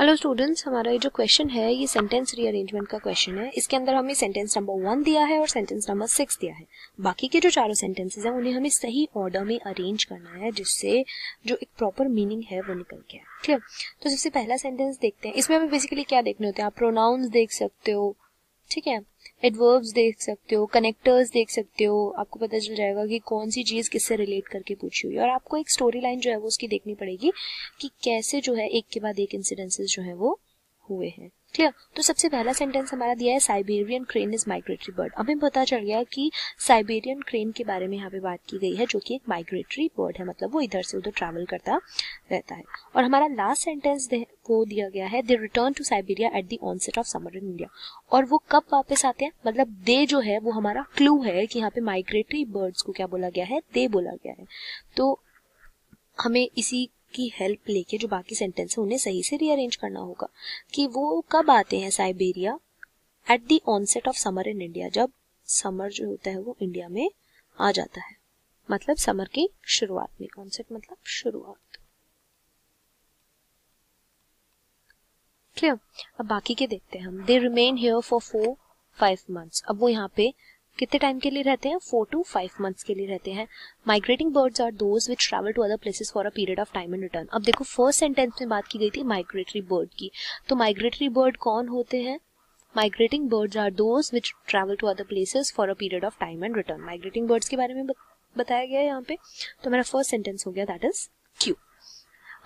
Hello students हमारा ये जो क्वेश्चन है, ये सेंटेंस रीअरेंजमेंट का क्वेश्चन है। इसके अंदर हमें सेंटेंस नंबर वन दिया है और सेंटेंस नंबर सिक्स दिया है। बाकी के जो चारों सेंटेंसेस हैं, उन्हें हमें सही ऑर्डर में अरेंज करना है, जिससे जो एक प्रॉपर मीनिंग है, वो निकल के आए। क्लियर तो सबसे पहला सेंटेंस देखते हैं। इसमें हमें बेसिकली क्या देखने होते हैं? आप प्रोनाउंस देख सकते हो। ठीक है? एडवर्ब्स देख सकते हो कनेक्टर्स देख सकते हो, आपको पता चल जाएगा कि कौन सी चीज़ किससे रिलेट करके पूछी हुई है। और आपको एक स्टोरी लाइन जो है वो उसकी देखनी पड़ेगी कि कैसे जो है एक के बाद एक इंसिडेंसेस जो है वो हुए हैं। क्लियर तो सबसे पहला सेंटेंस हमारा दिया है Siberian crane is migratory bird हमें पता चल गया कि साइबेरियन क्रेन के बारे में यहाँ पे बात की गई है, जो कि एक माइग्रेटरी बर्ड है मतलब वो इधर से उधर ट्रैवल करता रहता है। और हमारा लास्ट सेंटेंस वो दिया गया है they return to Siberia at the onset of summer in India और वो कब वापस आते हैं? मतलब दे जो है, वो हमारा क्लू है कि यहाँ पे माइग्रेटरी बर्ड्स को क्या बोला गया है? दे बोला गया है। तो हमें इसी की हेल्प लेके जो बाकी सेंटेंस है, उन्हें सही से रीअरेंज करना होगा कि वो कब आते हैं Siberia at the onset of summer in India जब समर जो होता है वो इंडिया में आ जाता है। मतलब समर की शुरुआत में ऑनसेट मतलब शुरुआत। क्लियर अब बाकी के देखते हैं हम। They remain here for four five months अब वो यहाँ पे कितने टाइम के लिए रहते हैं? फोर टू फाइव मंथ्स के लिए रहते हैं। Migrating birds are those which travel to other places for a period of time and return अब देखो फ़र्स्ट सेंटेंस में बात की गई थी माइग्रेटरी बर्ड की। तो माइग्रेटरी बर्ड कौन होते हैं? Migrating birds are those which travel to other places for a period of time and return migrating birds के बारे में बताया गया है यहाँ पे। तो मेरा फ़र्स्ट सेंटेंस हो गया दैट इज़ क्यू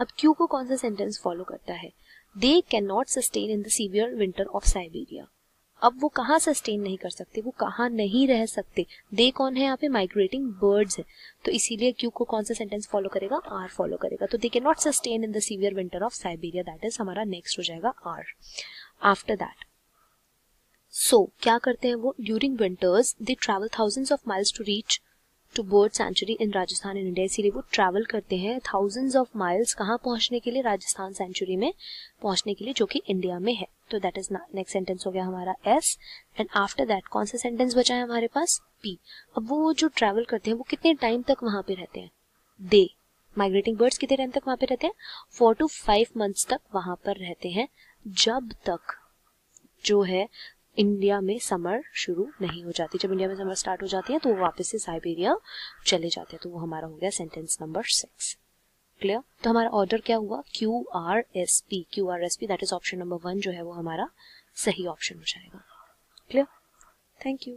अब क्यू को कौन सा सेंटेंस फॉलो करता है? They can not sustain in the severe winter of Siberia अब वो कहाँ सस्टेन नहीं कर सकते, वो कहाँ नहीं रह सकते? दे कौन है यहाँ पे? माइग्रेटिंग बर्ड्स है। तो इसीलिए क्यू को कौन सा सेंटेंस फॉलो करेगा? आर फॉलो करेगा। तो they can not sustain in the severe winter of Siberia that is हमारा नेक्स्ट हो जाएगा आर आफ्टर दैट सो क्या करते हैं वो? During winters they travel thousands of miles to reach to bird sanctuary in Rajasthan in India इसीलिए वो travel करते हैं थाउजेंड्स ऑफ़ माइल्स कहाँ पहुँचने के लिए? राजस्थान सेंचुरी में पहुँचने के लिए, जो कि इंडिया में है। तो दैट इज़ नेक्स्ट सेंटेंस हो गया हमारा एस एंड आफ्टर दैट कौन सा सेंटेंस बचा है हमारे पास? पी अब वो जो ट्रैवल करते हैं, वो कितने टाइम तक वहाँ पे रहते हैं? दे माइग्रेटिंग बर्ड्स कितने टाइम तक वहाँ पे रहते हैं? फोर टू फाइव मंथ्स तक वहाँ पर रहते हैं। जब तक जो है इंडिया में समर शुरू नहीं हो जाती। जब इंडिया में समर स्टार्ट हो जाती है तो वो वापस से साइबेरिया चले जाते हैं तो वो हमारा हो गया सेंटेंस नंबर सिक्स क्लियर तो हमारा ऑर्डर क्या हुआ? Q R S P Q R S P that is option number one जो है वो हमारा सही ऑप्शन हो जाएगा। Clear thank you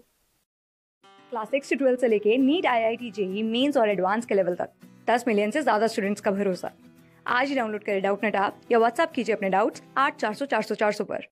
class six से ट्वेल्थ से लेके NEET I I T JEE mains और एडवांस के लेवल तक। दस मिलियन से ज़्यादा स्टूडेंट्स का भरोसा। आज ही डाउनलोड करें डाउट नेट आप या व्हाट्सअप कीजिए अपने डाउट्स आठ चार सौ चार सौ चार सौ पर।